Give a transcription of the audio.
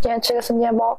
今天吃个生煎包。